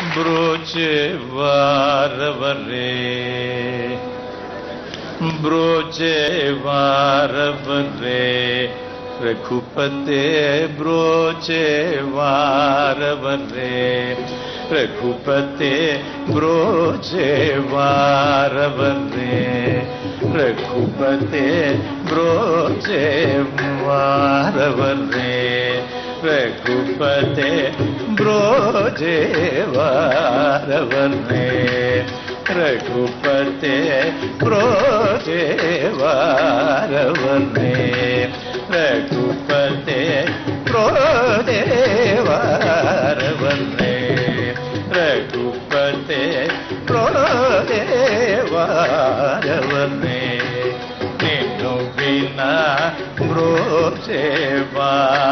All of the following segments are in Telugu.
ब्रोचे ब्रोचे वार रे रघुपते ब्रोचे वार रे रघुपते ब्रोचे वार रे रघुपते ब्रोचे वार रे रघुपते ब्रोजे वारवने रघुपते ब्रोजे वारवने रघुपते ब्रोजे वारवने रघुपते ब्रोजे वारवने निनु बिना ब्रोजे वार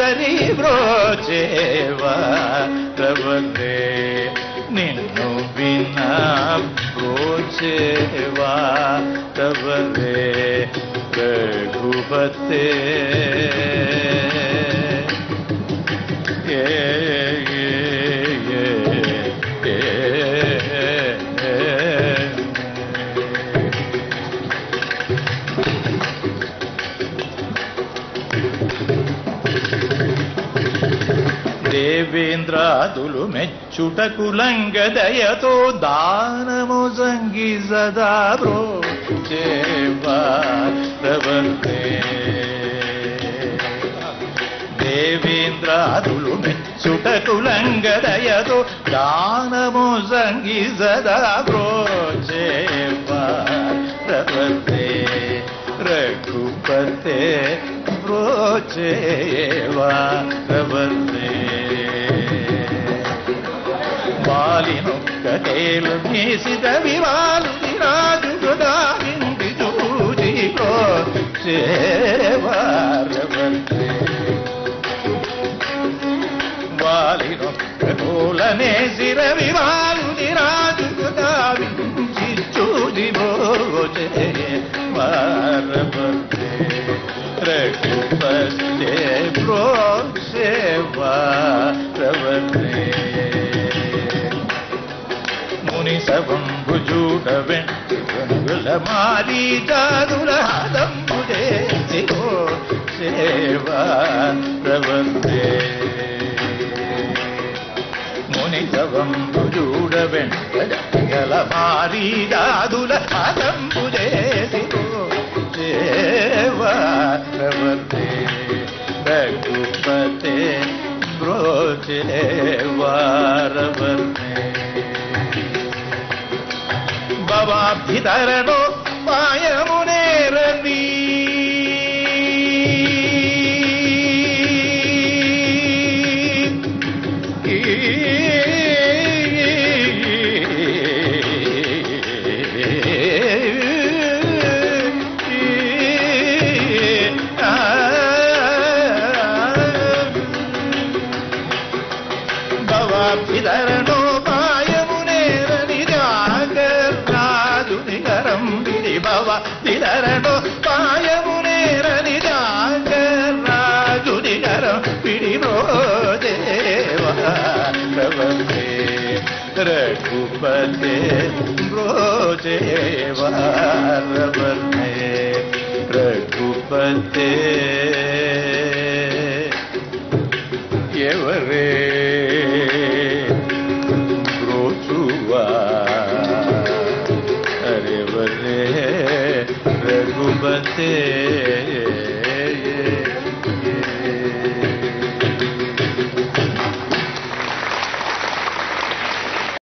ದರಿಬ್ರೋ ಚೇವಾದೆ ನಿನ್ನು ಬಿನ ಗೋಚೇವಾ ತಬದೆ ರಘುಪತೆ ಏ దేవేంద్రాదులు మెచ్చుటకు లంగదయతో దానము సంగి సదా బ్రోచేవారవరే దేవేంద్రాదులు మెచ్చుటకు లంగదయతో దానము సంగి సదా బ్రోచేవారవరే రఘుపతే బ్రోచేవారవరే బాలినొక్కటేలు మీసిద వివాలు రాజు దానింది చూజిలో చేవారవరే వాలినొక్కటోలనే సిర విరాలు రాజు దావించి చూజిలో చేవారవరే ముని సవంభుజూట వెంగుల మారి జాదుల హదంబుదే శివో సేవారవరే ముని సవంభుజూడ వెంగల మారి జాదుల హదంబుదే శివో సేవారవరే రఘుపతే బ్రోచేవారవరే భవాభిధరణో పాయమునేరని భవాభిధరణో రఘుపతే బ్రోజేవారవే రఘుపతే ఎవరే